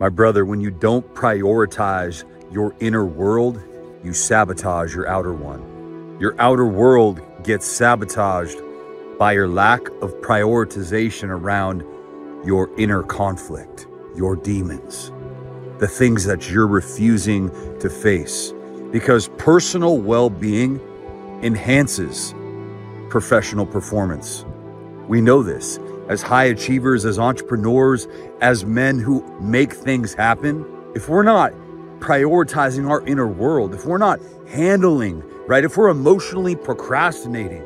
My brother, when you don't prioritize your inner world, you sabotage your outer one. Your outer world gets sabotaged by your lack of prioritization around your inner conflict, your demons, the things that you're refusing to face. Because personal well being enhances professional performance. We know this as high achievers, as entrepreneurs, as men who make things happen. If we're not prioritizing our inner world, if we're not handling, right, if we're emotionally procrastinating,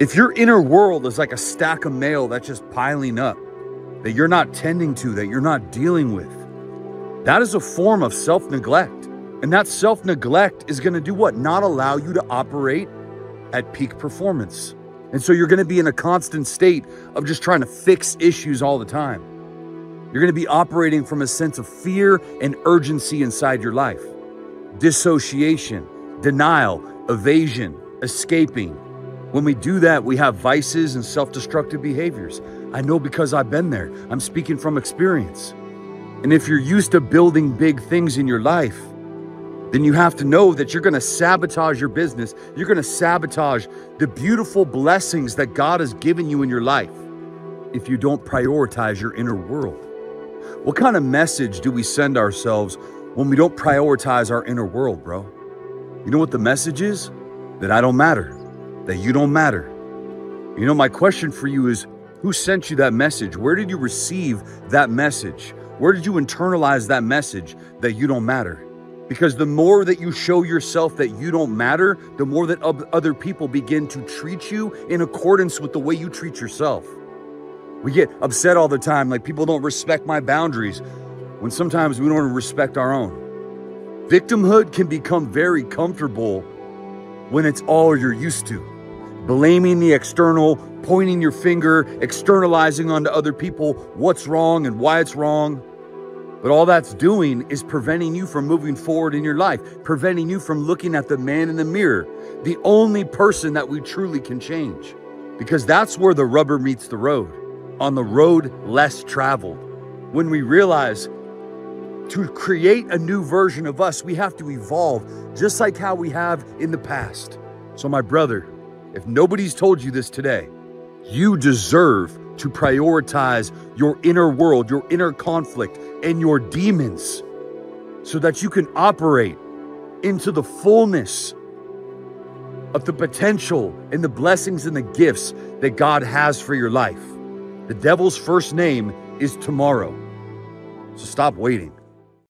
if your inner world is like a stack of mail that's just piling up, that you're not tending to, that you're not dealing with, that is a form of self neglect. And that self neglect is going to do what? Not allow you to operate at peak performance. And so you're going to be in a constant state of just trying to fix issues all the time. You're going to be operating from a sense of fear and urgency inside your life. Dissociation, denial, evasion, escaping. When we do that, we have vices and self destructive behaviors. I know because I've been there. I'm speaking from experience. And if you're used to building big things in your life, then you have to know that you're going to sabotage your business. You're going to sabotage the beautiful blessings that God has given you in your life if you don't prioritize your inner world. What kind of message do we send ourselves when we don't prioritize our inner world, bro? You know what the message is? That I don't matter, that you don't matter. You know, my question for you is who sent you that message? Where did you receive that message? Where did you internalize that message that you don't matter? Because the more that you show yourself that you don't matter, the more that other people begin to treat you in accordance with the way you treat yourself. We get upset all the time, like people don't respect my boundaries, when sometimes we don't respect our own. Victimhood can become very comfortable when it's all you're used to. Blaming the external, pointing your finger, externalizing onto other people what's wrong and why it's wrong. But all that's doing is preventing you from moving forward in your life, preventing you from looking at the man in the mirror, the only person that we truly can change. Because that's where the rubber meets the road, on the road less traveled. When we realize to create a new version of us, we have to evolve just like how we have in the past. So, my brother, if nobody's told you this today, you deserve to prioritize your inner world, your inner conflict, and your demons so that you can operate into the fullness of the potential and the blessings and the gifts that God has for your life. The devil's first name is tomorrow. So stop waiting.